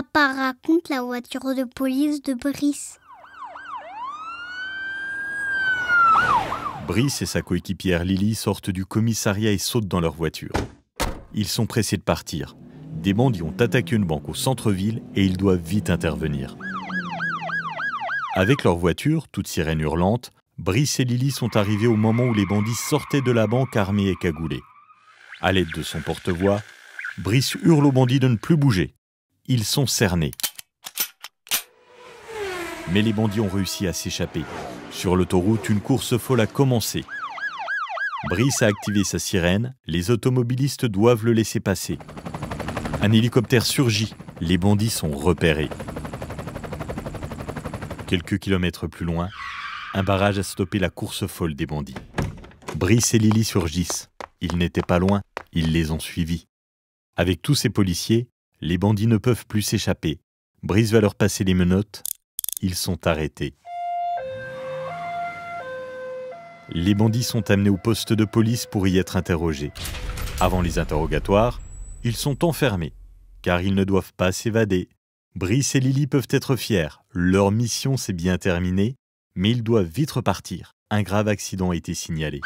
Papa raconte la voiture de police de Brice. Brice et sa coéquipière Lily sortent du commissariat et sautent dans leur voiture. Ils sont pressés de partir. Des bandits ont attaqué une banque au centre-ville et ils doivent vite intervenir. Avec leur voiture, toute sirène hurlante, Brice et Lily sont arrivés au moment où les bandits sortaient de la banque armés et cagoulés. À l'aide de son porte-voix, Brice hurle aux bandits de ne plus bouger. Ils sont cernés. Mais les bandits ont réussi à s'échapper. Sur l'autoroute, une course folle a commencé. Brice a activé sa sirène, les automobilistes doivent le laisser passer. Un hélicoptère surgit, les bandits sont repérés. Quelques kilomètres plus loin, un barrage a stoppé la course folle des bandits. Brice et Lily surgissent. Ils n'étaient pas loin, ils les ont suivis. Avec tous ces policiers, les bandits ne peuvent plus s'échapper. Brice va leur passer les menottes. Ils sont arrêtés. Les bandits sont amenés au poste de police pour y être interrogés. Avant les interrogatoires, ils sont enfermés, car ils ne doivent pas s'évader. Brice et Lily peuvent être fiers, leur mission s'est bien terminée, mais ils doivent vite repartir. Un grave accident a été signalé.